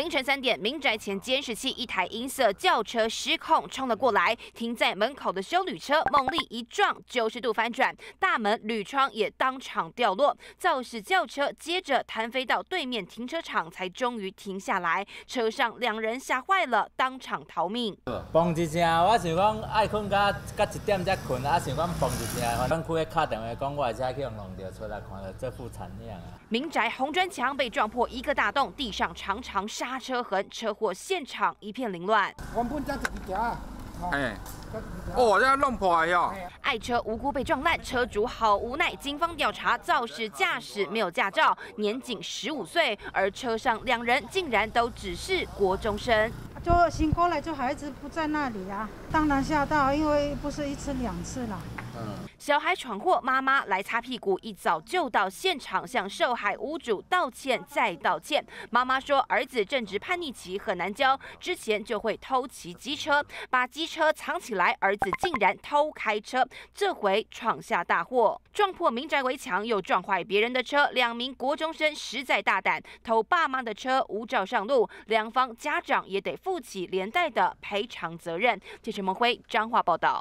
凌晨三点，民宅前监视器一台银色轿车失控冲了过来，停在门口的修旅车猛力一撞，九十度翻转，大门铝窗也当场掉落，肇事轿车接着弹飞到对面停车场，才终于停下来。车上两人吓坏了，当场逃命。嘣一声，我想讲爱困到到一点才困，啊想讲嘣一声，反正开卡电话讲我的车去用弄掉，出来看到这副惨样啊！民宅红砖墙被撞破一个大洞，地上长长沙。刹车痕，车祸现场一片凌乱。原本只一条，哎，哦，这弄破哟！爱车无辜被撞烂，车主好无奈。警方调查，肇事驾驶没有驾照，年仅十五岁，而车上两人竟然都只是国中生。就醒过来，就孩子不在那里啊，当然吓到，因为不是一次两次了。小孩闯祸，妈妈来擦屁股，一早就到现场向受害屋主道歉再道歉。妈妈说，儿子正值叛逆期，很难教，之前就会偷骑机车，把机车藏起来，儿子竟然偷开车，这回闯下大祸，撞破民宅围墙，又撞坏别人的车。两名国中生实在大胆，偷爸妈的车，无照上路，两方家长也得负起连带的赔偿责任。记者孟辉彰化报道。